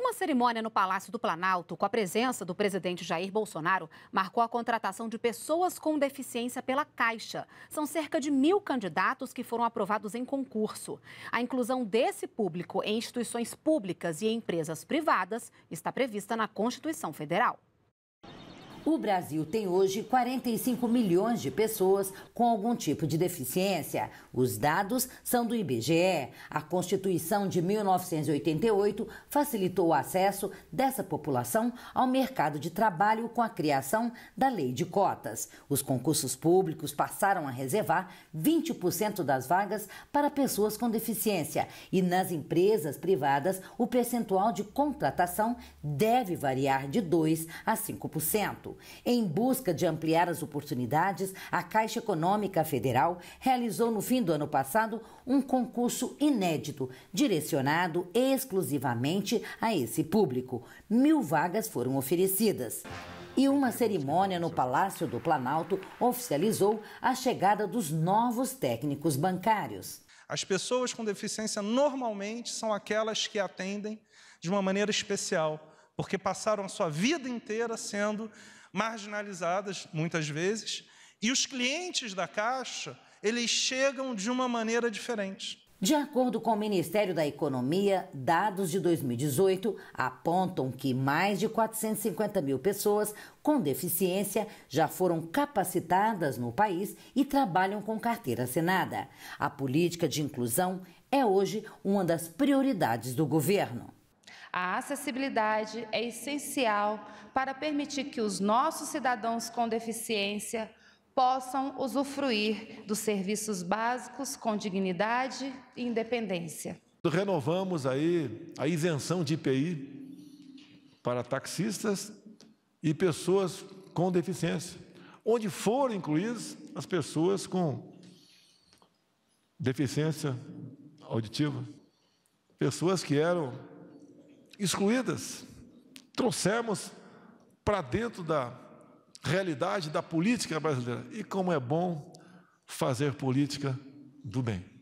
Uma cerimônia no Palácio do Planalto, com a presença do presidente Jair Bolsonaro, marcou a contratação de pessoas com deficiência pela Caixa. São cerca de mil candidatos que foram aprovados em concurso. A inclusão desse público em instituições públicas e em empresas privadas está prevista na Constituição Federal. O Brasil tem hoje 45 milhões de pessoas com algum tipo de deficiência. Os dados são do IBGE. A Constituição de 1988 facilitou o acesso dessa população ao mercado de trabalho com a criação da Lei de Cotas. Os concursos públicos passaram a reservar 20% das vagas para pessoas com deficiência e nas empresas privadas o percentual de contratação deve variar de 2 a 5%. Em busca de ampliar as oportunidades, a Caixa Econômica Federal realizou no fim do ano passado um concurso inédito, direcionado exclusivamente a esse público. Mil vagas foram oferecidas. E uma cerimônia no Palácio do Planalto oficializou a chegada dos novos técnicos bancários. As pessoas com deficiência normalmente são aquelas que atendem de uma maneira especial, porque passaram a sua vida inteira sendo marginalizadas muitas vezes, e os clientes da Caixa, eles chegam de uma maneira diferente. De acordo com o Ministério da Economia, dados de 2018 apontam que mais de 450 mil pessoas com deficiência já foram capacitadas no país e trabalham com carteira assinada. A política de inclusão é hoje uma das prioridades do governo. A acessibilidade é essencial para permitir que os nossos cidadãos com deficiência possam usufruir dos serviços básicos com dignidade e independência. Renovamos aí a isenção de IPI para taxistas e pessoas com deficiência, onde foram incluídas as pessoas com deficiência auditiva, pessoas que eram excluídas. Trouxemos para dentro da realidade da política brasileira. E como é bom fazer política do bem.